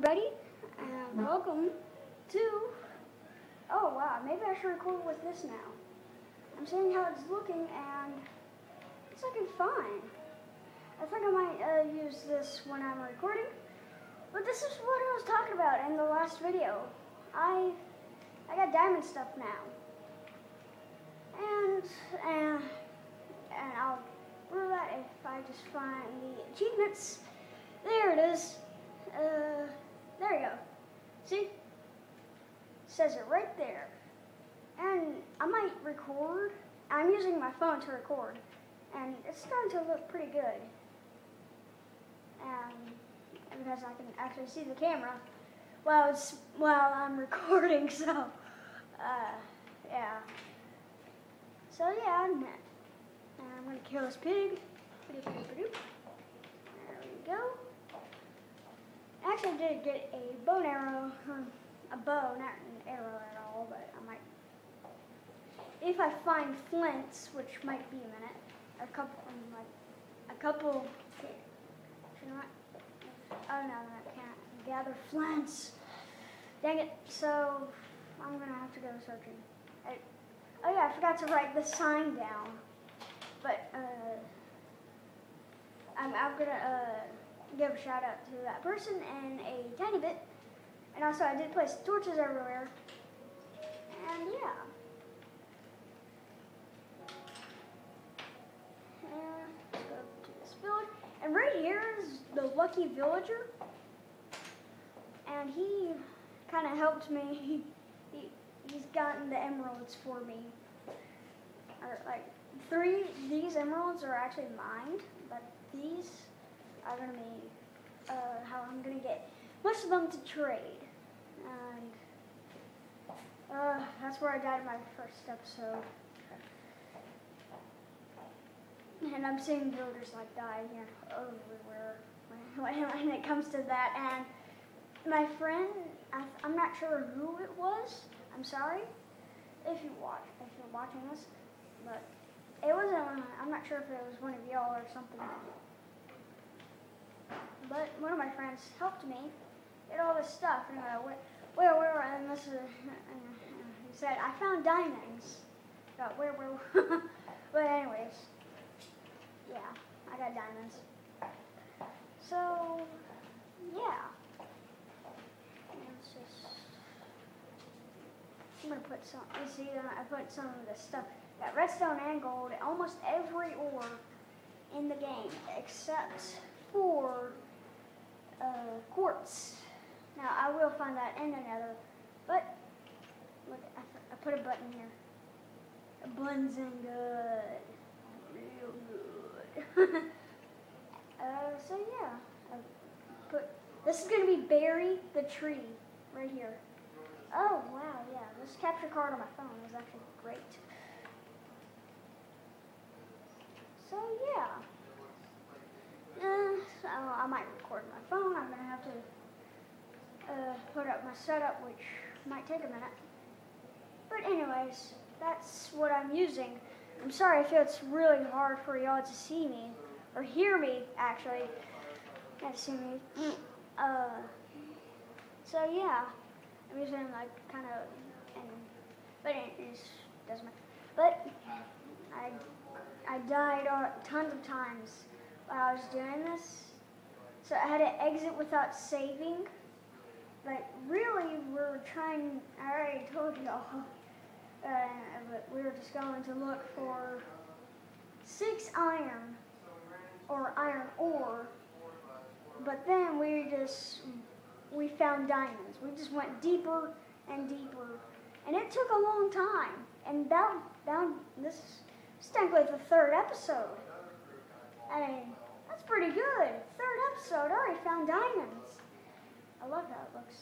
everybody, and welcome to. Oh wow, maybe I should record with this now. I'm seeing how it's looking, and it's looking fine. I think I might uh, use this when I'm recording, but this is what I was talking about in the last video. I I got diamond stuff now, and and and I'll prove that if I just find the achievements. There it is. Uh, there you go. See? Says it right there. And I might record. I'm using my phone to record. And it's starting to look pretty good. Um, because I can actually see the camera while it's while I'm recording. So, uh, yeah. So yeah, I'm, I'm gonna kill this pig. There we go. Actually, I did get a bow and arrow, a bow, not an arrow at all, but I might, if I find flints, which might be a minute, a couple, like, a couple, should not, oh no, I can't gather flints. Dang it, so I'm gonna have to go searching. I, oh yeah, I forgot to write the sign down, but, uh, I'm, I'm gonna, uh, give a shout out to that person and a tiny bit. And also, I did place torches everywhere. And yeah. And let's go to this village. And right here is the lucky villager. And he kind of helped me. He, he, he's gotten the emeralds for me. Or like three, these emeralds are actually mine, but these are going to be uh, how I'm going to get most of them to trade. And uh, that's where I died in my first episode. And I'm seeing builders like die here everywhere when, when it comes to that. And my friend, I, I'm not sure who it was. I'm sorry if you watch, if you're watching this, but it wasn't. I'm not sure if it was one of y'all or something. But one of my friends helped me get all this stuff. And uh, I went, where, where, and this is, and he said, I found diamonds. Got where, where, but anyways, yeah, I got diamonds. So, yeah. Just, I'm gonna put some, you see, uh, I put some of this stuff, got redstone and gold, almost every ore in the game, except for uh, quartz. Now I will find that in another, but look, I, I put a button here. It blends in good, real good. uh, so yeah, I put. This is gonna be Barry the tree right here. Oh wow, yeah, this capture card on my phone is actually great. So yeah. Might record my phone. I'm going to have to uh, put up my setup, which might take a minute. But anyways, that's what I'm using. I'm sorry if it's really hard for y'all to see me, or hear me, actually. Not see me. Uh, so yeah, I'm using like kind of, and but it is, doesn't matter. But I, I died tons of times while I was doing this. So I had to exit without saving. But really, we are trying, I already told y'all, uh, but we were just going to look for six iron or iron ore. But then we just, we found diamonds. We just went deeper and deeper. And it took a long time. And that, that this is technically the third episode. I mean, pretty good. Third episode, already found diamonds. I love how it looks.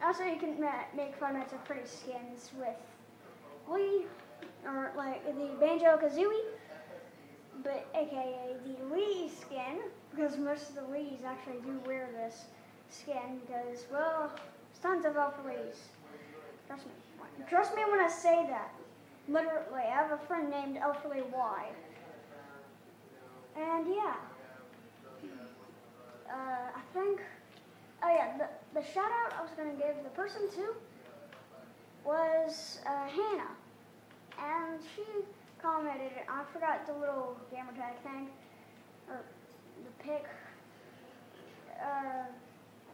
Also, you can make fun of pretty skins with Wii, or like the Banjo Kazooie, but aka the Wii skin, because most of the Wii's actually do wear this skin because, well, tons of Alpha Wii's. Trust me. Trust me when I say that. Literally, I have a friend named Elfrey Y. And yeah. Uh, I think, oh yeah, the, the shout out I was going to give the person to was uh, Hannah. And she commented, I forgot the little gamer tag thing, or the pic. Uh,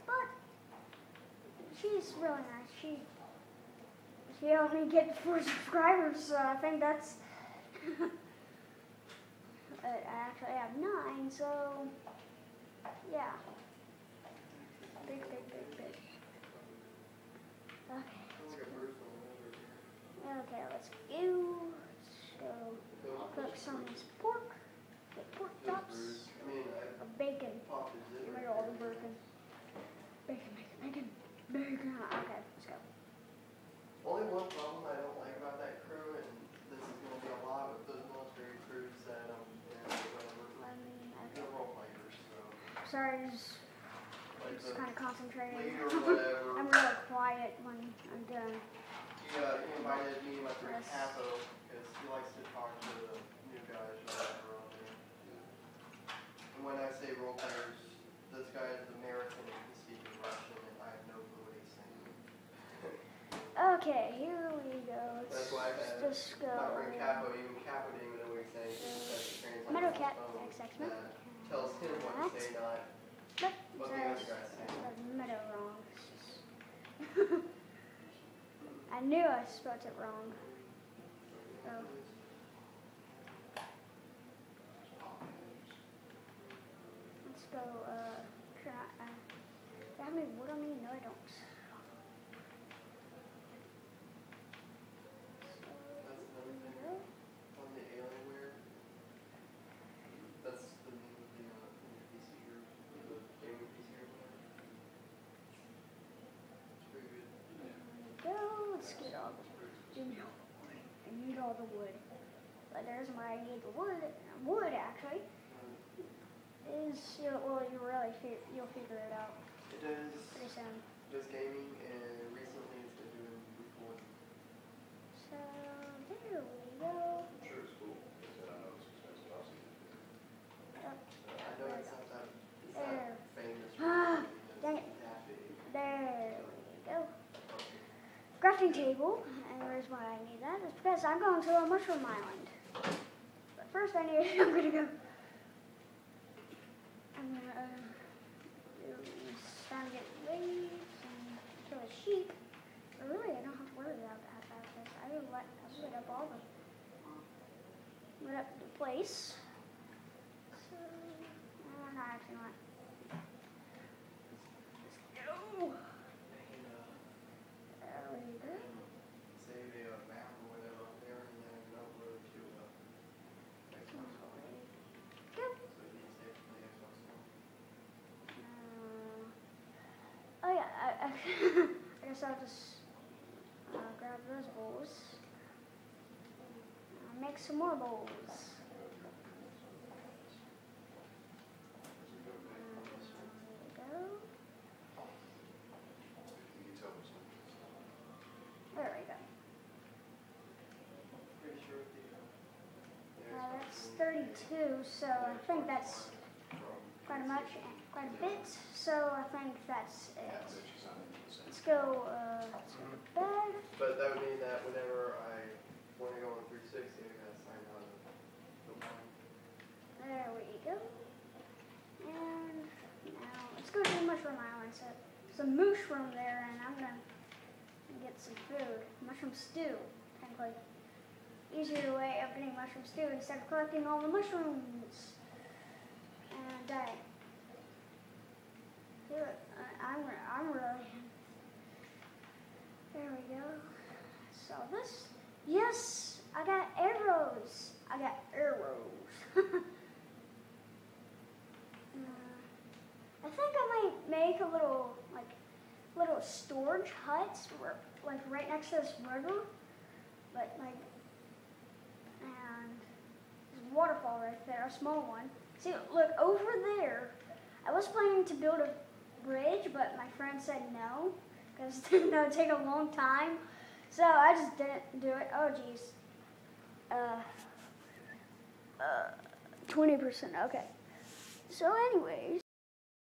but she's really nice. She she helped me get four subscribers, so I think that's. I actually have nine, so yeah. Big, big, big, big. Okay. Okay, let's go. So, cook some pork. Get pork chops. Or bacon. me all the bacon. Bacon, bacon, bacon, bacon. Okay, let's go. Only one problem I don't like about that crew, and this is gonna be a lot of those military crews that, um, you know, whatever, Let me, they're okay. role players, so, Sorry, just, just kind of concentrating. lead or whatever. I'm really quiet when I'm done. He, uh, he invited me, my friend Yes. Capo, because he likes to talk to the new guys on there. And when I say role players, this guy is American and he's speaking Russian, and I have no clue what he's saying. Okay, here we go. Let's That's why I had just go. My friend Capo, even Capo didn't even know what he's saying, he just has to translate Meadow on his cat, Meadow that Tells him what to say, not what the other. I said meadow wrong. I knew I spelled it wrong. So. Let's go, uh, try, uh, do I have any wood on me? No, I don't. So, That's another here we thing. go. On the Alienware, that's the name of the, uh, the PC group, the gaming PC group. It's pretty good. There we go. Let's get all the, you know, I need all the wood. But there's why I need the wood, wood actually, is, you know, well, you really, fi- you'll figure it out It does, pretty soon. does gaming, and recently it's been doing roof wood. So there we go. I'm sure it's cool, because I know it's expensive housing. Up I know it's not that, it's There. not famous. Ah, for it, dang it's that big. There we go. Crafting table, and the reason why I need that is because I'm going to a mushroom island. First I need, I'm gonna go. I'm gonna, uh, is get waves and kill a sheep. But really, I don't have to worry about that, about this. I will let, I lit up all the, lit up the place. So, uh, not actually. Let's go. And, uh, There we go. save a uh, map or whatever up there, and then upload to, uh, Xbox One. Go. So you can save for the Xbox One. Uh, oh yeah, I, guess I'll just uh, grab those bowls. Uh, make some more bowls. There we go. Pretty uh, that's 32, so I think that's quite a much, quite a bit. So I think that's it. that she's on it, so. Let's go. Uh, let's go to bed. But that would mean that whenever I wanna go on three sixty, I gotta sign out of the one. There we go. And now let's go to Mushroom Island. So there's a mushroom there, and I'm gonna get some food. Mushroom stew, technically. Easier way of getting mushroom stew instead of collecting all the mushrooms. And dying. I- I'm, I'm really. There we go. So this, yes, I got arrows. I got arrows. Uh, I think I might make a little like little storage hut, where, like right next to this river, but like and there's a waterfall right there, a small one. See, look over there. I was planning to build a bridge, but my friend said no because that would take a long time. So I just didn't do it. Oh geez. Uh. Uh. Twenty percent. Okay. So, anyways,